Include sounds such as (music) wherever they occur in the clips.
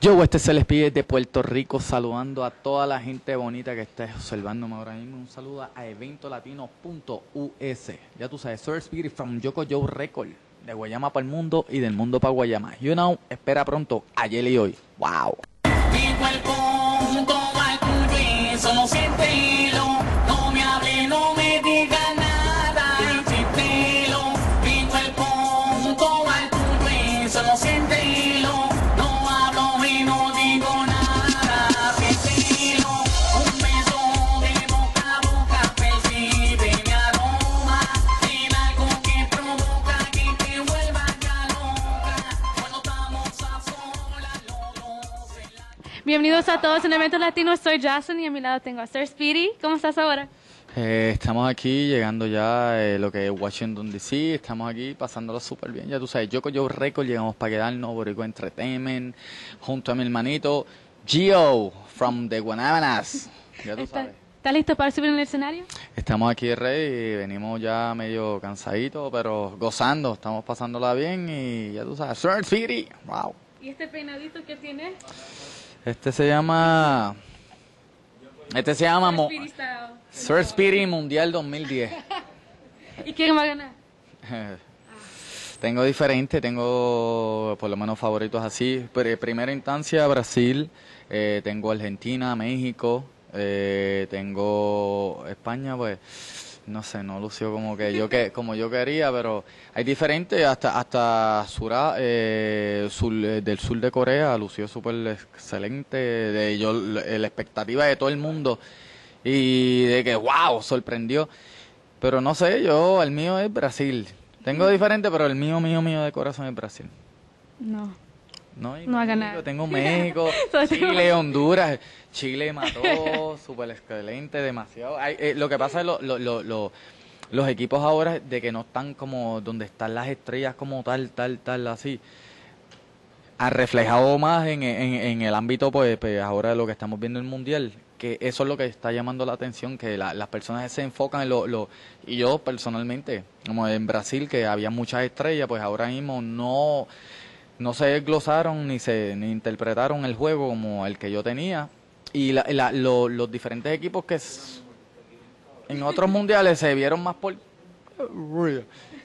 Yo, este se les pide de Puerto Rico, saludando a toda la gente bonita que está observándome ahora mismo. Un saludo a eventolatino.us. Ya tú sabes, Sir Spirit from Yoko Joe Record, de Guayama para el mundo y del mundo para Guayama. You know, espera pronto, ayer y hoy. ¡Wow! Bienvenidos a todos en Evento Latino. Soy Jason y a mi lado tengo a Sir Speedy. ¿Cómo estás ahora? Eh, estamos aquí llegando ya eh, lo que es Washington DC, estamos aquí pasándolo súper bien, ya tú sabes, Yoko Joe Record, llegamos para quedarnos, Boricua Entertainment, junto a mi hermanito Gio, from the Guanábanas, ya tú ¿Está- sabes. ¿Estás listo para subir en el escenario? Estamos aquí, Rey, y venimos ya medio cansaditos, pero gozando, estamos pasándola bien y ya tú sabes, Sir City, wow. ¿Y este peinadito que tiene? Este se llama, este se llama Mo- Speedy Mundial 2010. (laughs) ¿Y quién va a ganar? (laughs) Tengo diferentes, tengo por lo menos favoritos así. Pero en primera instancia Brasil, eh, tengo Argentina, México, eh, tengo España, pues no sé, no lució como que yo que como yo quería, pero hay diferentes hasta hasta Sura, eh, sur, eh, del sur de Corea lució súper excelente, de yo la expectativa de todo el mundo y de que wow sorprendió. Pero no sé, yo, el mío es Brasil. Tengo diferente, pero el mío, mío, mío de corazón es Brasil. No. No, No (laughs) México, (laughs) ganar. Tengo México, Chile, Honduras. Chile mató, (laughs) súper excelente, demasiado. Hay, eh, lo que pasa es lo, lo, lo, lo- los equipos ahora de que no están como donde están las estrellas como tal, tal, tal, así. Ha reflejado más en, en, en el ámbito, pues, pues, ahora de lo que estamos viendo en el Mundial, que eso es lo que está llamando la atención, que la- las personas se enfocan en lo, lo... Y yo personalmente, como en Brasil, que había muchas estrellas, pues ahora mismo no no se desglosaron ni se ni interpretaron el juego como el que yo tenía. Y la- la- lo- los diferentes equipos que en otros mundiales se vieron más por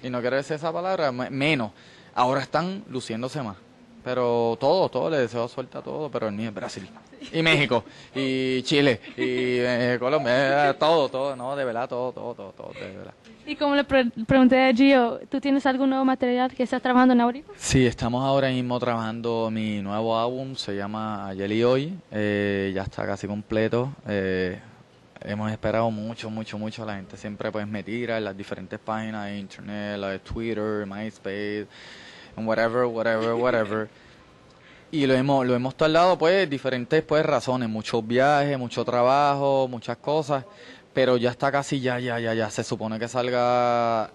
y no quiero decir esa palabra me- menos. Ahora están luciéndose más. Pero todo todo le deseo suerte a todo pero mío es Brasil. Y México y Chile y eh, Colombia eh, todo todo no de verdad todo todo todo todo de verdad Y como le pre- pregunté a Gio, ¿tú tienes algún nuevo material que estás trabajando en ahorita? Sí, estamos ahora mismo trabajando mi nuevo álbum, se llama Ayer y Hoy, eh, ya está casi completo. eh, hemos esperado mucho, mucho, mucho. La gente siempre pues me tira en las diferentes páginas de internet, la de Twitter, MySpace, and whatever, whatever, whatever. Y lo hemos, lo hemos tardado pues diferentes pues razones, muchos viajes, mucho trabajo, muchas cosas, pero ya está casi ya, ya, ya, ya. Se supone que salga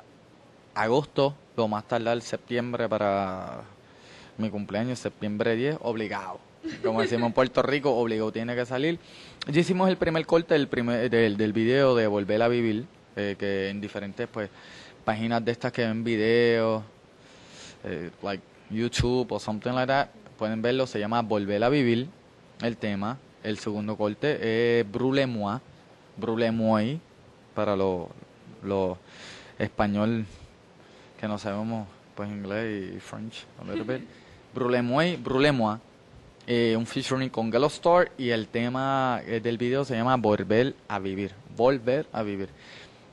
agosto, lo más tardar septiembre para mi cumpleaños, septiembre 10, obligado. Como decimos en Puerto Rico, obligado tiene que salir. Ya hicimos el primer corte del, primer, del, del video de Volver a Vivir, eh, que en diferentes pues páginas de estas que ven videos, eh, like YouTube o something like that, pueden verlo, se llama Volver a Vivir, el tema. El segundo corte es Brûle-moi, Brûle-moi, para los los español que no sabemos pues inglés y French a little bit. (laughs) Brûle-moi, Brûle-moi, eh, un featuring con Gallo Store y el tema eh, del video se llama Volver a Vivir, Volver a Vivir.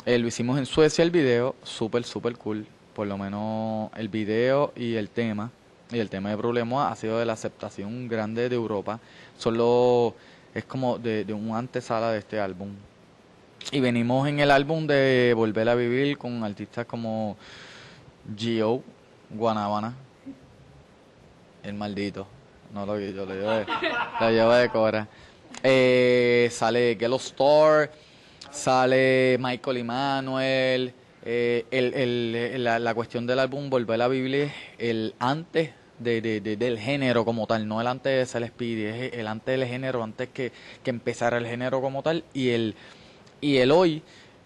Eh, lo hicimos en Suecia el video, súper, súper cool. Por lo menos el video y el tema, y el tema de Brûle-moi ha sido de la aceptación grande de Europa. Solo es como de, de un antesala de este álbum. Y venimos en el álbum de Volver a Vivir con artistas como Gio, Guanabana, el maldito, no lo que yo lo llevo de, lo llevo de Cora. Eh, sale Store, sale Michael Emanuel. Eh, el, el- la, la cuestión del álbum Volver a Vivir el antes de, de- de- del género como tal, no el antes de ser Speedy, es el antes del género, antes que, que empezara el género como tal, y el, y el hoy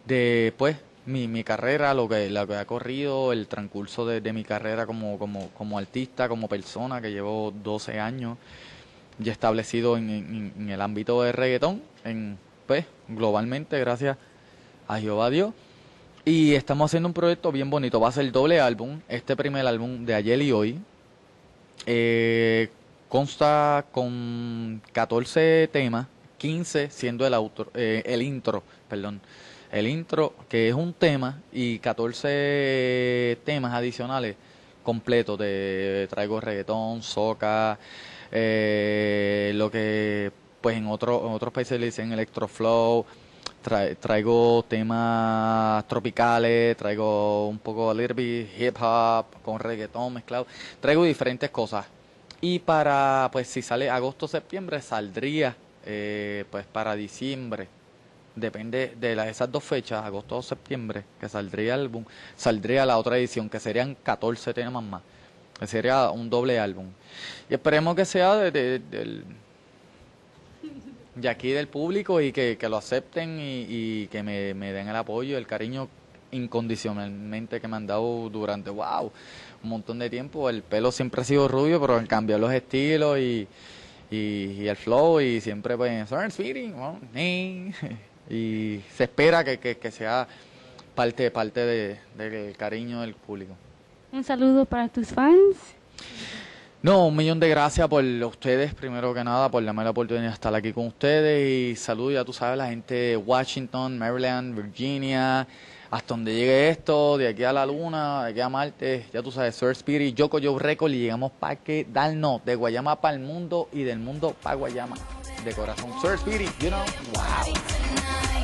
de pues mi, mi carrera, lo que, lo que ha corrido, el transcurso de, de mi carrera como, como, como artista, como persona, que llevo 12 años, ya establecido en, en- el ámbito de reggaetón, en, pues, globalmente, gracias a Jehová Dios. Y estamos haciendo un proyecto bien bonito. Va a ser el doble álbum. Este primer álbum de ayer y hoy. eh, consta con 14 temas, 15 siendo el, autor, eh, el intro, perdón. El intro, que es un tema, y 14 temas adicionales completos. De, traigo reggaetón, soca, eh, lo que pues en, otro, en otros países le dicen electroflow. Tra- traigo temas tropicales, traigo un poco de hip hop con reggaetón mezclado, traigo diferentes cosas. Y para, pues si sale agosto septiembre, saldría eh, pues para diciembre. Depende de las, esas dos fechas, agosto o septiembre, que saldría el álbum, saldría la otra edición, que serían 14 temas más. Que sería un doble álbum. Y esperemos que sea de- de- del, de aquí del público y que, lo acepten y, y que me, me den el apoyo, el cariño incondicionalmente que me han dado durante, wow, un montón de tiempo. El pelo siempre ha sido rubio, pero han cambiado los estilos y, y, y el flow y siempre pues, hey. (laughs) y se espera que, que, que sea parte, parte de- del cariño del público. Un saludo para tus fans. No, un millón de gracias por ustedes, primero que nada, por darme la oportunidad de estar aquí con ustedes. Y saludo, ya tú sabes, la gente de Washington, Maryland, Virginia, hasta donde llegue esto, de aquí a la luna, de aquí a Marte, ya tú sabes, Sir Spirit, Yoko Joe Record, y llegamos para que darnos de Guayama para el mundo y del mundo para Guayama. De corazón, Sir Spirit, you know, wow.